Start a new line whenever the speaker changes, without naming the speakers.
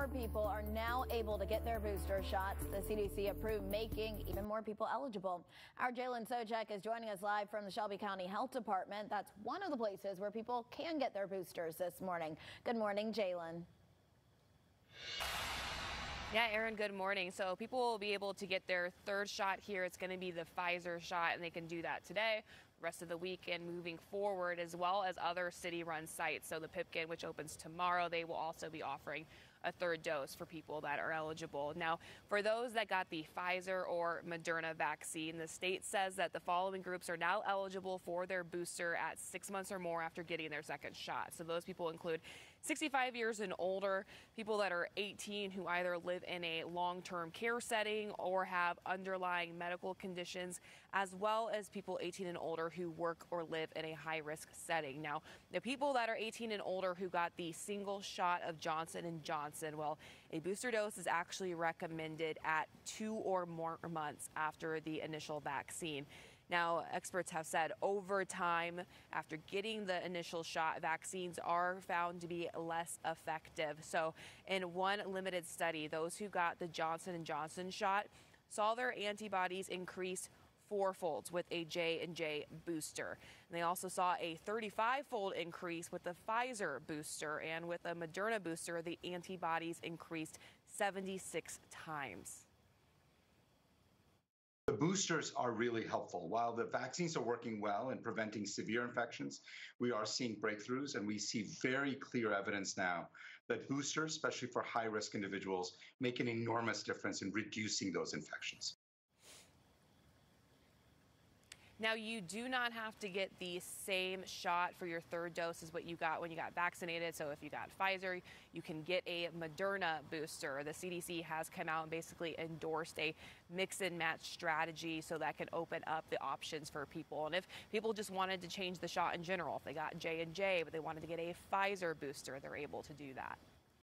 more people are now able to get their booster shots. The CDC approved making even more people eligible. Our Jalen Souchek is joining us live from the Shelby County Health Department. That's one of the places where people can get their boosters this morning. Good morning, Jalen.
Yeah, Aaron, good morning. So people will be able to get their third shot here. It's going to be the Pfizer shot, and they can do that today, rest of the week, and moving forward, as well as other city run sites. So the Pipkin, which opens tomorrow, they will also be offering a third dose for people that are eligible. Now, for those that got the Pfizer or Moderna vaccine, the state says that the following groups are now eligible for their booster at six months or more after getting their second shot. So those people include 65 years and older, people that are 18 who either live in a long term care setting or have underlying medical conditions, as well as people 18 and older who work or live in a high risk setting. Now, the people that are 18 and older who got the single shot of Johnson and Johnson, well, a booster dose is actually recommended at two or more months after the initial vaccine. Now, experts have said over time, after getting the initial shot, vaccines are found to be less effective. So, in one limited study, those who got the Johnson & Johnson shot saw their antibodies increase fourfold with a J&J booster. And they also saw a 35-fold increase with the Pfizer booster and with a Moderna booster, the antibodies increased 76 times.
The boosters are really helpful. While the vaccines are working well in preventing severe infections, we are seeing breakthroughs, and we see very clear evidence now that boosters, especially for high risk individuals, make an enormous difference in reducing those infections.
Now, you do not have to get the same shot for your third dose as what you got when you got vaccinated. So, if you got Pfizer, you can get a Moderna booster. The CDC has come out and basically endorsed a mix and match strategy so that can open up the options for people. And if people just wanted to change the shot in general, if they got J and J but they wanted to get a Pfizer booster, they're able to do that.